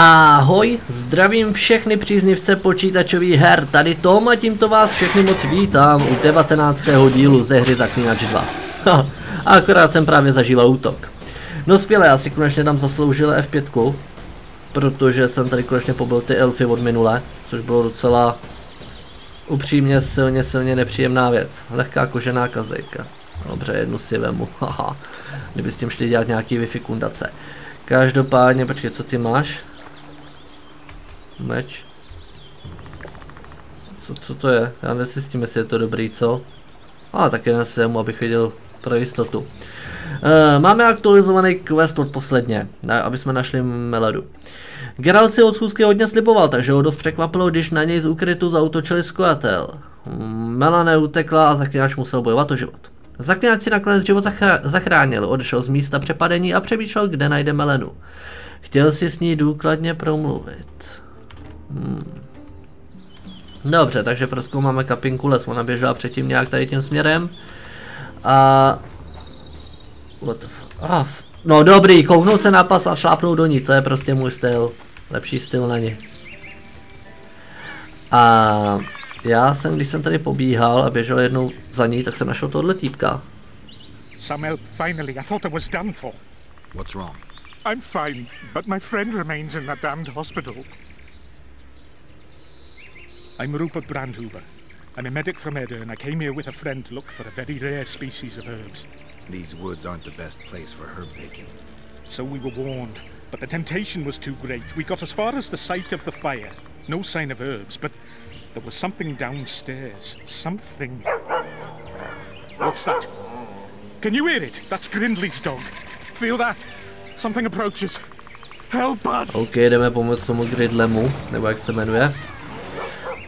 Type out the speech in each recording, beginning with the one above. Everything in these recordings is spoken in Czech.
Ahoj, zdravím všechny příznivce počítačových her, tady Tom a tímto vás všechny moc vítám u 19. dílu ze hry Zaklínač 2. Ha, akorát jsem právě zažíval útok. No skvěle, já si konečně dám zasloužil F5, protože jsem tady konečně pobyl ty elfy od minule, což bylo docela upřímně silně, silně nepříjemná věc. Lehká kožená kazejka. Dobře, jednu si vemu, haha. Kdyby s tím šli dělat nějaký wi kundace. Každopádně, počkej, co ty máš? Meč. Co, co to je? Já nesystím, jestli je to dobrý, co? A tak jen si mu, abych viděl pro jistotu. E, máme aktualizovaný quest od posledně, aby jsme našli Meledu. Geralt si od schůzky hodně sliboval, takže ho dost překvapilo, když na něj z úkrytu zautočili skojatel. Mela neutekla a zaklinač musel bojovat o život. Zaklinač si nakonec život zachránil, odešel z místa přepadení a přemýšlel, kde najde Melenu. Chtěl si s ní důkladně promluvit. Hmm. Dobře, takže proskoumáme kapinku les, ona běžela předtím nějak tady tím směrem. A... What the fuck? Ah, no dobrý, kouknout se na pas a šlápnout do ní, to je prostě můj styl. Lepší styl na ní. A já jsem, když jsem tady pobíhal a běžel jednou za ní, tak jsem našel tohle týpka. Samuel, finally, I thought I was done for. What's wrong? I'm fine, but my friend remains in that damned hospital. I'm Rupert Brandhuber. I'm a medic from Edda, and I came here with a friend to look for a very rare species of herbs. These woods aren't the best place for herb picking. So we were warned, but the temptation was too great. We got as far as the site of the fire. No sign of herbs, but there was something downstairs. Something. What's that? Can you hear it? That's Grindley's dog. Feel that? Something approaches. Help us! OK, jdeme pomoct tomu Gridlemu, nebo jak se jmenuje.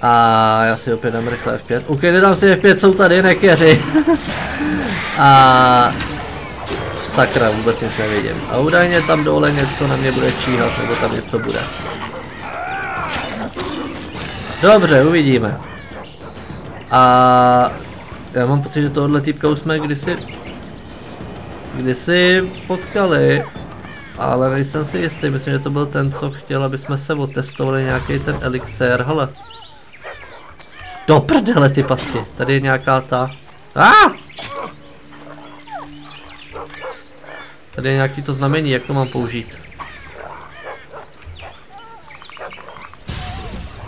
A já si opět dám rychle F5. OK, nedám si F5, jsou tady nekeři. a sakra, vůbec nic nevidím. A údajně tam dole něco na mě bude číhat, nebo tam něco bude. Dobře, uvidíme. A já mám pocit, že tohle týpka už jsme kdysi kdysi potkali, ale nejsem si jistý, myslím, že to byl ten, co chtěl, aby jsme se otestovali nějaký ten elixér, hele. Do prdele ty pasti, tady je nějaká ta... Ah! Tady je nějaký to znamení, jak to mám použít.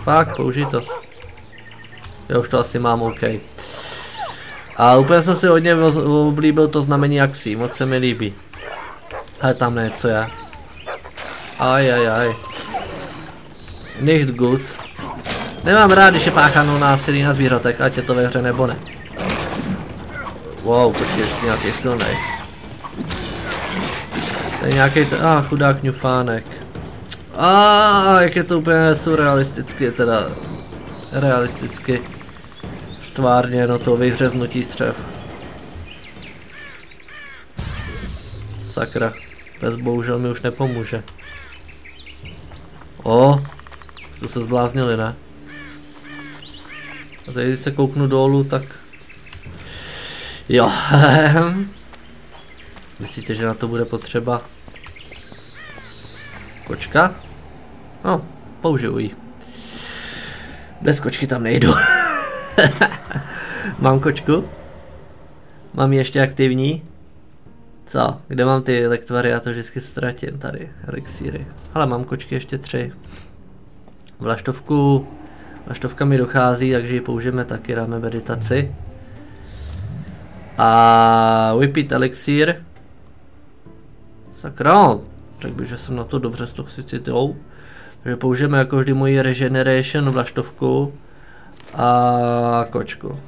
Fakt, použij to. Já už to asi mám, OK. A úplně jsem si hodně oblíbil to znamení akcí, moc se mi líbí. Ale tam něco je. Aj, aj, aj. Nicht good. Nemám rád, když je pácháno násilí na zvířatech, ať je to ve hře nebo ne. Wow, počkej, jsi nějaký silný. To je nějaký, a ah, chudák ňufánek. A ah, jak je to úplně surrealisticky, teda realisticky stvárněno to vyhřeznutí střev. Sakra, bez bohužel mi už nepomůže. O, to se zbláznili, ne? A tady když se kouknu dolů, tak... Jo. Myslíte, že na to bude potřeba? Kočka? No, použiju ji. Bez kočky tam nejdu. mám kočku? Mám ji ještě aktivní? Co? Kde mám ty lektvary? Já to vždycky ztratím tady, elixíry. Ale mám kočky ještě tři. Vlaštovku Vlaštovka mi dochází, takže ji použijeme taky, dáme meditaci. A vypít elixír. Sakra, no, řekl bych, že jsem na to dobře s toxicitou. Takže použijeme jako vždy moji regeneration vlaštovku a kočku.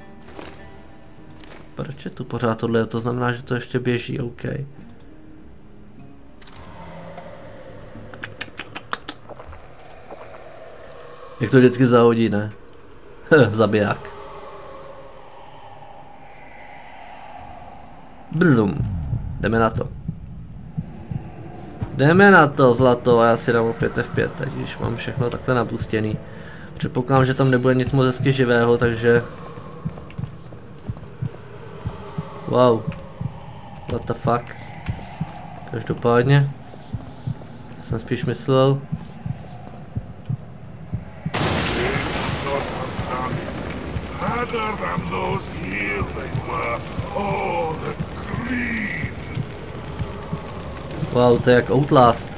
Proč je tu pořád tohle? To znamená, že to ještě běží, OK. Jak to vždycky zahodí, ne? Zabiják. Blum. Jdeme na to. Jdeme na to, zlato, a já si dám opět F5, když mám všechno takhle napustěný. Předpokládám, že tam nebude nic moc hezky živého, takže... Wow. What the fuck. Každopádně. Jsem spíš myslel, Wow, to je jak Outlast.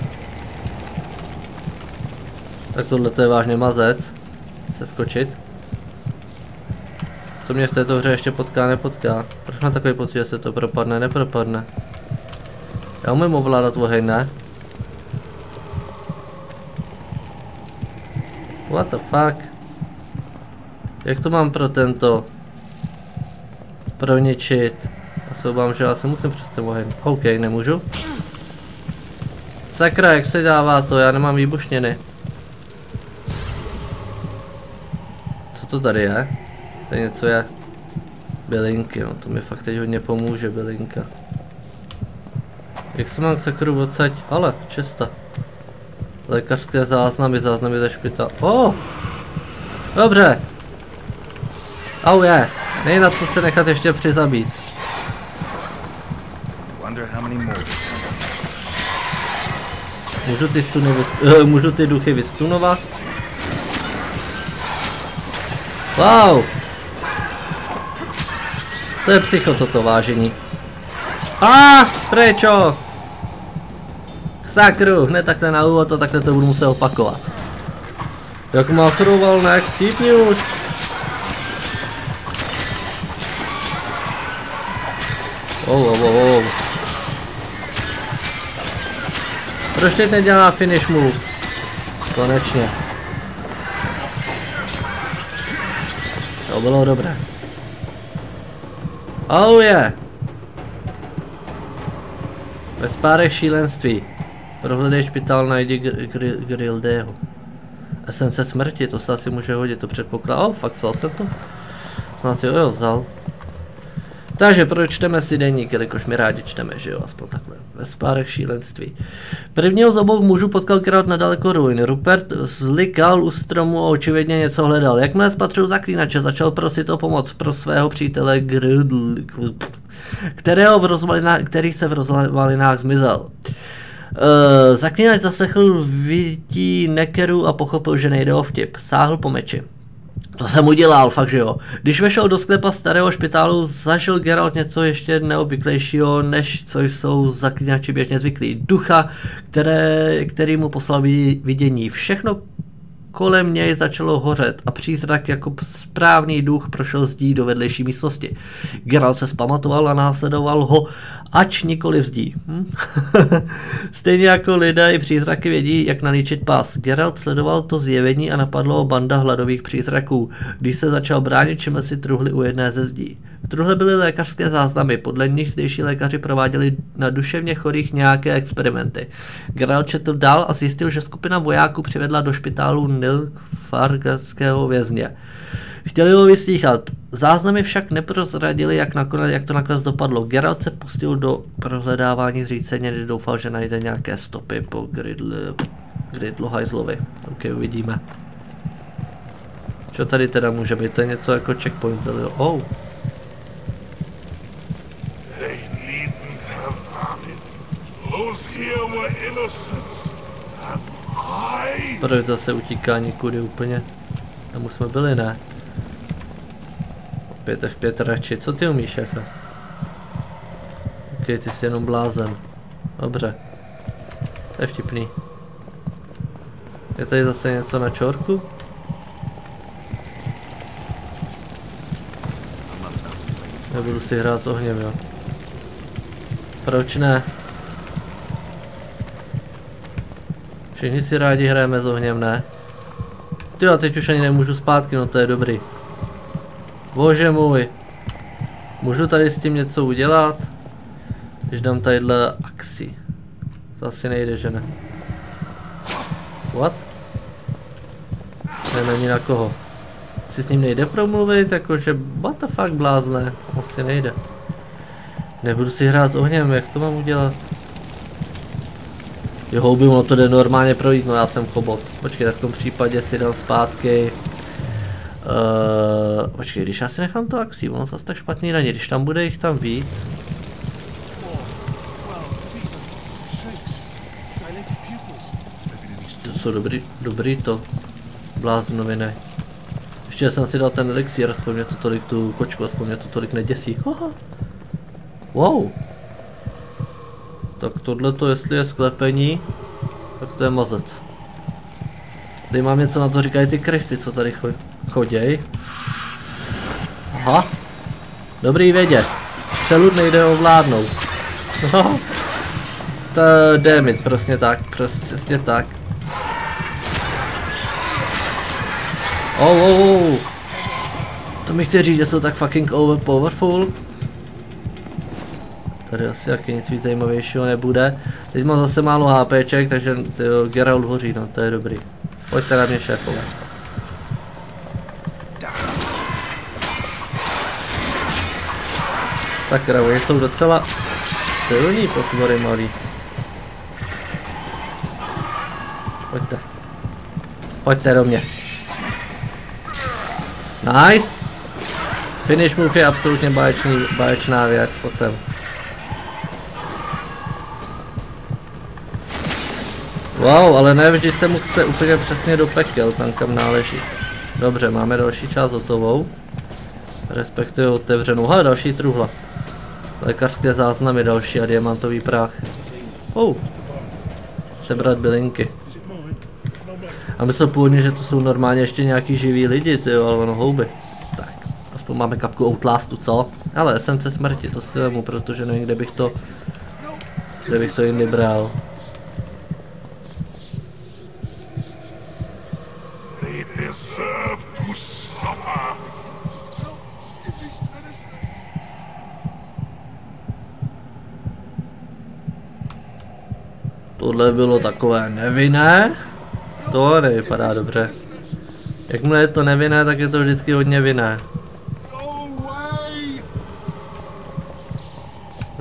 Tak tohle to je vážně mazec. Se skočit. Co mě v této hře ještě potká, nepotká. Proč mám takový pocit, že se to propadne, nepropadne? Já umím ovládat oheň, ne? What the fuck? Jak to mám pro tento? Proničit? Já se obávám, že já se musím přes ten oheň. OK, nemůžu. Sakra, jak se dává to? Já nemám výbušněny. Co to tady je? Tady něco je. Bylinky, no to mi fakt teď hodně pomůže, bylinka. Jak se mám k sakru odsaď? Ale, česta. Lékařské záznamy, záznamy ze špita. O! Oh! Dobře. Au je. Nej na to se nechat ještě přizabít. Můžu ty, stuny vys- uh, můžu ty duchy vystunovat? Wow! To je psycho toto vážení. A ah, prečo? K sakru, hned takhle na úvod a takhle to budu muset opakovat. Jak machroval, ne, chcípni už. Oh, oh, oh, oh. Proč teď nedělá finish move? Konečně. To bylo dobré. Oh yeah. Ve spárech šílenství. Prohledej špitál, najdi gr gr Grildeho. Esence smrti, to se asi může hodit, to předpokládám. Oh, fakt vzal jsem to? Snad jo, jo, vzal. Takže pročteme si denník, jelikož my rádi čteme, že jo, aspoň takhle. Ve spárech šílenství. Prvního z obou mužů potkal krát nedaleko ruin. Rupert zlikal u stromu a očividně něco hledal. Jakmile spatřil zaklínače, začal prosit o pomoc pro svého přítele Gridl, kterého v který se v rozvalinách zmizel. Uh, zaklínač zasechl vytí nekeru a pochopil, že nejde o vtip. Sáhl po meči. To jsem udělal, fakt že jo. Když vešel do sklepa starého špitálu, zažil Geralt něco ještě neobvyklejšího, než co jsou zaklínači běžně zvyklí. Ducha, které, který mu poslal vidění. Všechno kolem něj začalo hořet a přízrak jako správný duch prošel zdí do vedlejší místnosti. Geralt se zpamatoval a následoval ho, ač nikoli vzdí. Hm? Stejně jako lidé i přízraky vědí, jak nalíčit pas. Geralt sledoval to zjevení a napadlo banda hladových přízraků, když se začal bránit, čím si truhli u jedné ze zdí. Truhle byly lékařské záznamy, podle nich zdejší lékaři prováděli na duševně chorých nějaké experimenty. Geralt četl dál a zjistil, že skupina vojáků přivedla do špitálu Nilfargarského vězně. Chtěli ho vyslíchat. Záznamy však neprozradili, jak, nakonec, jak to nakonec dopadlo. Geralt se pustil do prohledávání zříceně, kdy doufal, že najde nějaké stopy po Gridlu, Gridlu. Ok, uvidíme. Co tady teda může být? To je něco jako checkpoint Oh. Proč zase utíká někudy úplně? Tam už jsme byli, ne? Opět F5 radši. Co ty umíš, šéfe? Ok, ty jsi jenom blázen. Dobře. To je vtipný. Je tady zase něco na čorku? Nebudu si hrát s ohněm, jo. Proč ne? Všichni si rádi hrajeme s ohněm, ne? Ty a teď už ani nemůžu zpátky, no to je dobrý. Bože můj. Můžu tady s tím něco udělat? Když dám tadyhle akci. To asi nejde, že ne? What? Ne, není na koho. Si s ním nejde promluvit, jakože what the fuck blázne. Asi nejde. Nebudu si hrát s ohněm, jak to mám udělat? Jo, houby, ono to jde normálně projít, no já jsem chobot. Počkej, tak v tom případě si dám zpátky. Uh, počkej, když já si nechám to akcí, ono zase tak špatný není, když tam bude jich tam víc. To jsou dobrý, dobrý to. Bláznoviny. Ještě jsem si dal ten elixir, aspoň mě to tolik, tu kočku, aspoň mě to tolik neděsí. Haha. Wow. Tak tohle to, jestli je sklepení, tak to je mazec. Tady mám něco na to říkají ty krychci, co tady cho choděj. Aha. Dobrý vědět. Přelud nejde ovládnout. to damage, prostě tak, přesně tak. Oh, oh, oh. To mi chci říct, že jsou tak fucking over powerful. Tady asi taky nic víc zajímavějšího nebude. Teď mám zase málo HPček, takže tyjo, Geralt hoří, no to je dobrý. Pojďte na mě šéfové. Sakra, oni jsou docela silní potvory malý. Pojďte. Pojďte do mě. Nice. Finish move je absolutně báječný, báječná věc, pojď sem. Wow, ale ne vždy se mu chce úplně přesně do pekel, tam kam náleží. Dobře, máme další část hotovou. Respektive otevřenou. Ha, další truhla. Lékařské záznamy další a diamantový prach. Oh. Sebrat bylinky. A myslel původně, že to jsou normálně ještě nějaký živí lidi, ty ale ono houby. Tak, aspoň máme kapku Outlastu, co? Ale esence smrti, to si vemu, protože nevím, kde bych to... Kde bych to jindy bral. Tohle bylo takové nevinné. To nevypadá dobře. Jakmile je to nevinné, tak je to vždycky hodně vinné.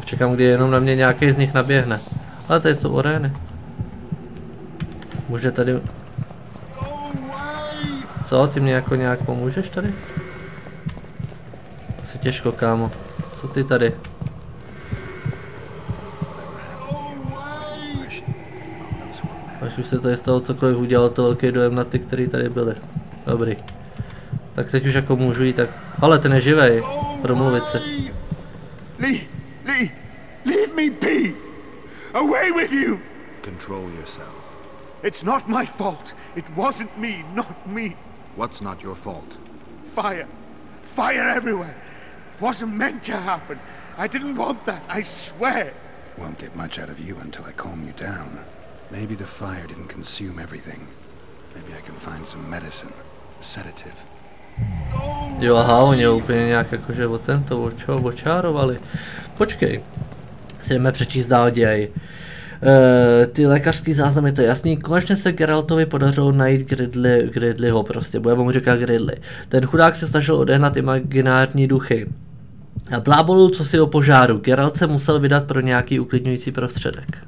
Čekám, kdy jenom na mě nějaký z nich naběhne. Ale tady jsou orény. Může tady... Co, ty mě jako nějak pomůžeš tady? Asi těžko, kámo. Co ty tady? Až už se tady stalo cokoliv udělalo to velký dojem na ty, kteří tady byli. Dobrý. Tak teď už jako můžu jít tak... Ale ten je živej. Promluvit si. Lee, Lee, leave me be. Away with you. Control yourself. It's not my fault. It wasn't me, not me. What's not your fault? Fire. Fire everywhere. It wasn't meant to happen. I didn't want that, I swear. Won't get much out of you until I calm you down. Maybe the fire didn't consume everything. Maybe I can find some medicine. A sedative. Jo, aha, oni úplně nějak jakože o tento očo, očárovali. Počkej, si jdeme přečíst dál děj. Uh, ty lékařský záznamy, to je jasný. Konečně se Geraltovi podařilo najít Gridley, Gridleyho prostě, budeme mu říkat Gridley. Ten chudák se snažil odehnat imaginární duchy. Blábolu, co si o požáru. Geralt se musel vydat pro nějaký uklidňující prostředek.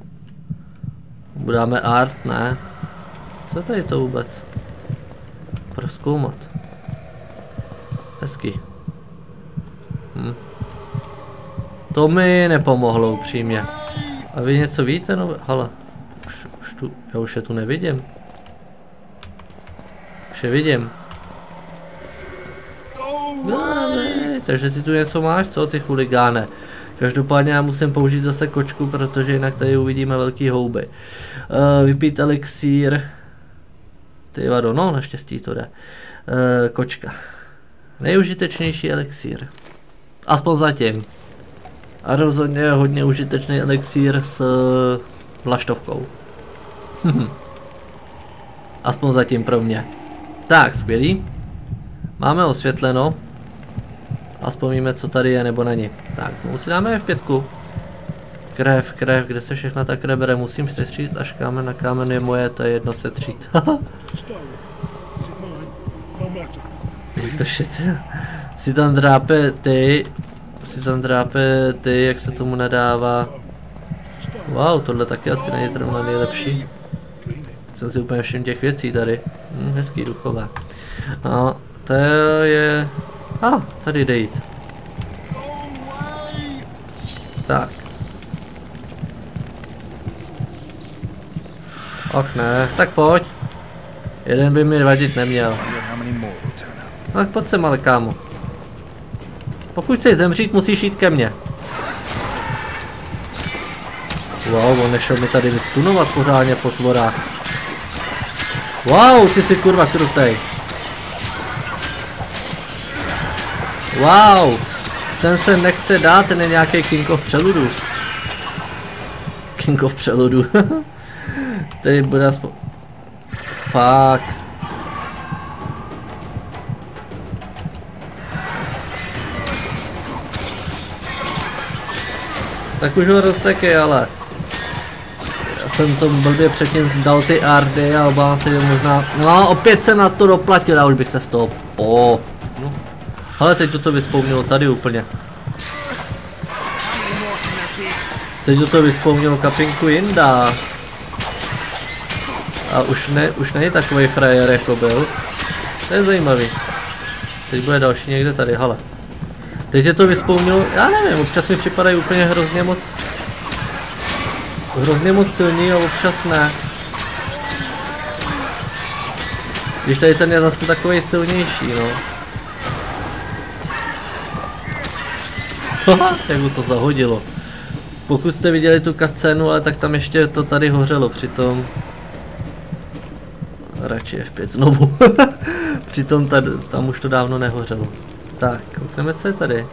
Budáme art, ne? Co tady to vůbec? Proskoumat. Hezký. Hm. To mi nepomohlo upřímně. A vy něco víte? No, hala. Už, už tu, já už je tu nevidím. Už je vidím. No, ne, takže ty tu něco máš, co ty chuligáne? Každopádně já musím použít zase kočku, protože jinak tady uvidíme velký houby. Uh, vypít elixír. Ty vado, no naštěstí to jde. Uh, kočka. Nejužitečnější elixír. Aspoň zatím. A rozhodně hodně užitečný elixír s uh, vlaštovkou. Aspoň zatím pro mě. Tak, skvělý. Máme osvětleno. Aspoň víme, co tady je nebo není. Tak, znovu si dáme F5. Krev, krev, kde se všechna ta krev bere? Musím setřít až kámen na kámen je moje, to je jedno setřít. Jak to šit? Si tam drápe ty, si tam drápe ty, jak se tomu nadává. Wow, tohle taky asi není zrovna nejlepší. Jsem si úplně všim těch věcí tady. Hm, hezký duchové. A to je... A, ah, tady jde jít. Tak. Ach ne, tak pojď. Jeden by mi vadit neměl. Tak pojď sem ale kámo. Pokud chceš zemřít, musíš jít ke mně. Wow, on nešel mi tady vystunovat pořádně potvora. Wow, ty jsi kurva krutej. Wow, ten se nechce dát, ten je nějaký King of přeludu. King of přeludu. Tady bude aspoň... Fuck. Tak už ho rozsekej, ale. Já jsem to blbě předtím dal ty ardy a obávám se, že možná... No, opět jsem na to doplatil, a už bych se z toho po... No. Ale teď to to vyspomnělo tady úplně. Teď to vyspomnělo kapinku jinda. A už, ne, už není takový frajer jako byl. To je zajímavý. Teď bude další někde tady, hele. Teď je to vyspomnělo, já nevím, občas mi připadají úplně hrozně moc... Hrozně moc silný a občas ne. Když tady ten je zase takový silnější, no. jak mu to zahodilo. Pokud jste viděli tu kacenu, ale tak tam ještě to tady hořelo přitom. Radši F5 znovu. přitom tady, tam už to dávno nehořelo. Tak, koukneme, co je tady.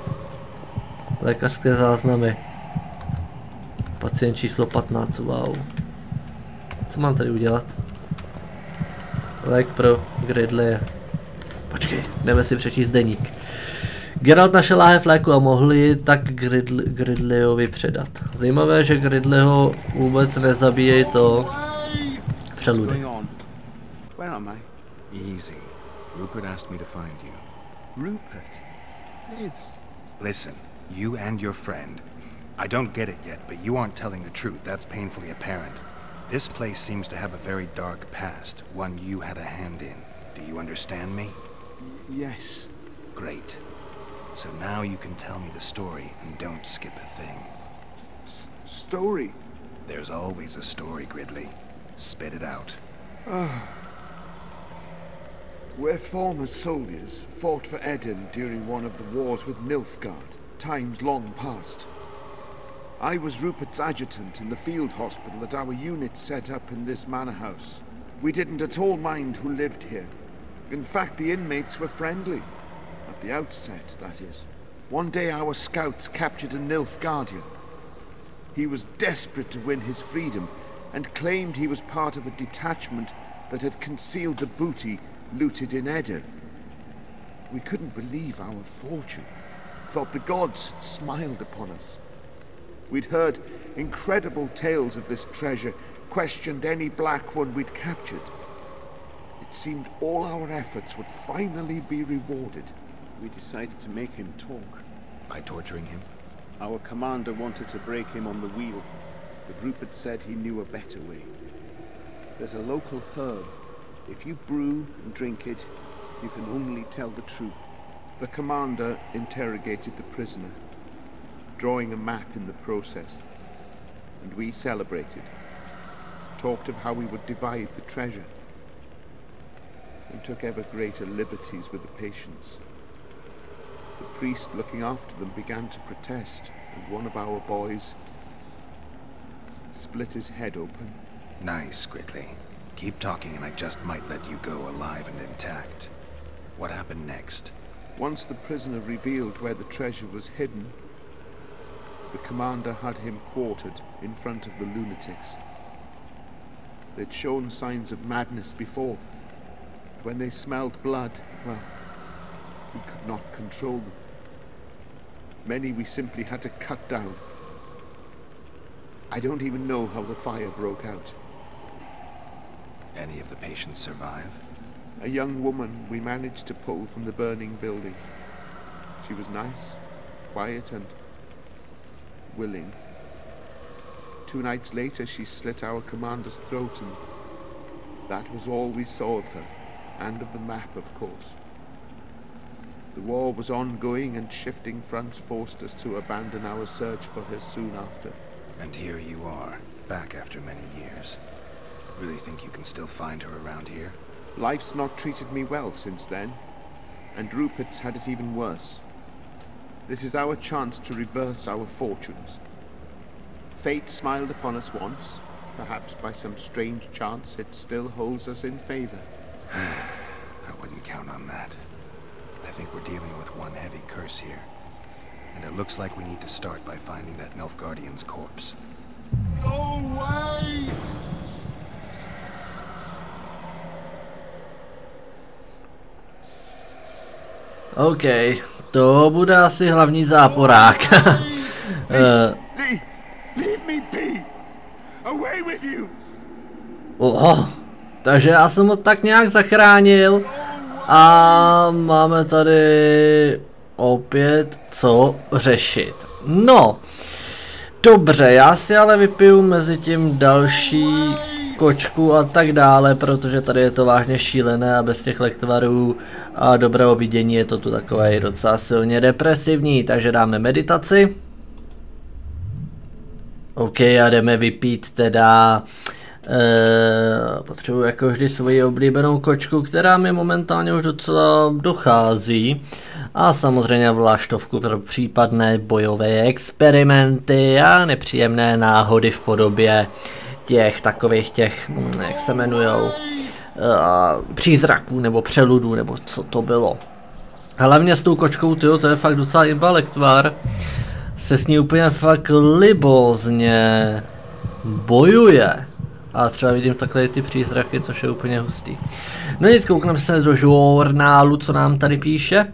Lékařské záznamy. Pacient číslo 15, wow. Co mám tady udělat? Lék pro Gridley. Počkej, jdeme si přečíst deník. Geralt našel láhev léku a mohli tak Gridley, Gridleyovi předat. Zajímavé, že Gridleyho vůbec nezabíjejí to přeludy. Easy. Rupert asked me to find you. Rupert lives. Listen, you and your friend. I don't get it yet, but you aren't telling the truth. That's painfully apparent. This place seems to have a very dark past, one you had a hand in. Do you understand me? Yes. Great. So now you can tell me the story and don't skip a thing. S story? There's always a story, Gridley. Spit it out. We're former soldiers, fought for Eden during one of the wars with Nilfgaard, times long past. I was Rupert's adjutant in the field hospital that our unit set up in this manor house. We didn't at all mind who lived here. In fact, the inmates were friendly. At the outset, that is. One day our scouts captured a Nilfgaardian. He was desperate to win his freedom and claimed he was part of a detachment that had concealed the booty looted in Eder. We couldn't believe our fortune. Thought the gods had smiled upon us. We'd heard incredible tales of this treasure, questioned any black one we'd captured. It seemed all our efforts would finally be rewarded. We decided to make him talk. By torturing him? Our commander wanted to break him on the wheel, but Rupert said he knew a better way. There's a local herb. If you brew and drink it, you can only tell the truth. The commander interrogated the prisoner, drawing a map in the process. And we celebrated. Talked of how we would divide the treasure. And took ever greater liberties with the patients. The priest looking after them began to protest, and one of our boys split his head open. Nice, Gridley. Keep talking and I just might let you go alive and intact. What happened next? Once the prisoner revealed where the treasure was hidden, the commander had him quartered in front of the lunatics. They'd shown signs of madness before. When they smelled blood, well, we could not control them. Many we simply had to cut down. I don't even know how the fire broke out. Any of the patients survive? A young woman we managed to pull from the burning building. She was nice, quiet, and willing. Two nights later, she slit our commander's throat, and that was all we saw of her, and of the map, of course. The war was ongoing, and shifting fronts forced us to abandon our search for her soon after. And here you are, back after many years. Really think you can still find her around here? Life's not treated me well since then. and Rupert's had it even worse. This is our chance to reverse our fortunes. Fate smiled upon us once. Perhaps by some strange chance it still holds us in favor. I wouldn't count on that. I think we're dealing with one heavy curse here. And it looks like we need to start by finding that Nilfgaardian's corpse. Go away! OK, to bude asi hlavní záporák. Eh, Leave, leave me be! Away with you! Oho, takže já jsem ho tak nějak zachránil a máme tady opět co řešit. No, dobře, já si ale vypiju mezi tím další kočku a tak dále, protože tady je to vážně šílené a bez těch lektvarů a dobrého vidění je to tu takové docela silně depresivní, takže dáme meditaci. OK, a jdeme vypít teda Uh, potřebuji jako vždy svoji oblíbenou kočku, která mi momentálně už docela dochází. A samozřejmě vlaštovku pro případné bojové experimenty a nepříjemné náhody v podobě těch takových těch, hm, jak se jmenujou, uh, přízraků nebo přeludů, nebo co to bylo. Hlavně s tou kočkou, tyjo, to je fakt docela imbalek tvar. Se s ní úplně fakt libozně bojuje. A třeba vidím takhle ty přízraky, což je úplně hustý. No nic, koukneme se do žurnálu, co nám tady píše.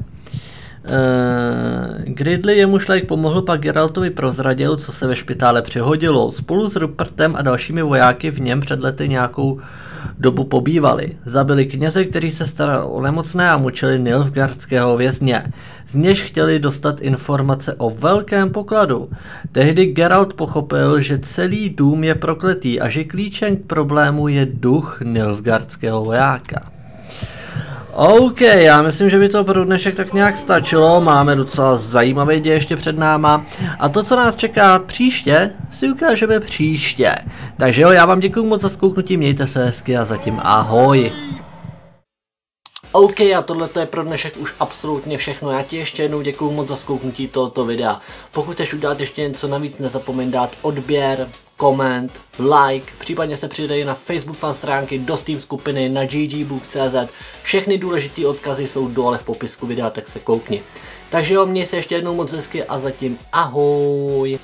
Uh, Gridley jemu šlejk pomohl, pak Geraltovi prozradil, co se ve špitále přihodilo. Spolu s Rupertem a dalšími vojáky v něm před lety nějakou dobu pobývali. Zabili kněze, který se staral o nemocné a mučili Nilfgaardského vězně. Z něž chtěli dostat informace o velkém pokladu. Tehdy Geralt pochopil, že celý dům je prokletý a že klíčem k problému je duch Nilfgaardského vojáka. OK, já myslím, že by to pro dnešek tak nějak stačilo, máme docela zajímavé děje ještě před náma a to, co nás čeká příště, si ukážeme příště. Takže jo, já vám děkuji moc za zkouknutí, mějte se hezky a zatím ahoj. OK, a tohle je pro dnešek už absolutně všechno. Já ti ještě jednou děkuji moc za zkouknutí tohoto videa. Pokud chceš udělat ještě něco navíc, nezapomeň dát odběr, koment, like, případně se přidej na Facebook fan stránky, do Steam skupiny, na ggbook.cz. Všechny důležité odkazy jsou dole v popisku videa, tak se koukni. Takže jo, měj se ještě jednou moc hezky a zatím ahoj.